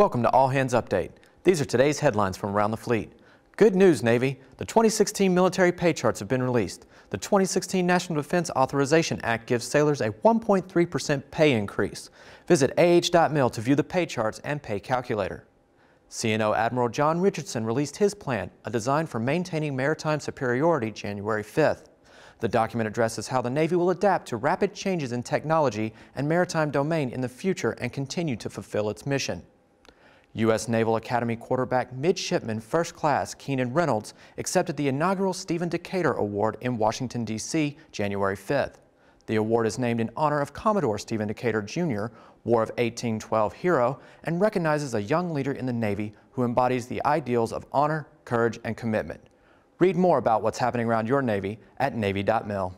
Welcome to All Hands Update. These are today's headlines from around the fleet. Good news, Navy. The 2016 military pay charts have been released. The 2016 National Defense Authorization Act gives sailors a 1.3% pay increase. Visit ah.mil to view the pay charts and pay calculator. CNO Admiral John Richardson released his plan, a design for maintaining maritime superiority, January 5th. The document addresses how the Navy will adapt to rapid changes in technology and maritime domain in the future and continue to fulfill its mission. U.S. Naval Academy quarterback midshipman first class Keenan Reynolds accepted the inaugural Stephen Decatur Award in Washington, D.C. January 5th. The award is named in honor of Commodore Stephen Decatur Jr., War of 1812 hero, and recognizes a young leader in the Navy who embodies the ideals of honor, courage, and commitment. Read more about what's happening around your Navy at Navy.mil.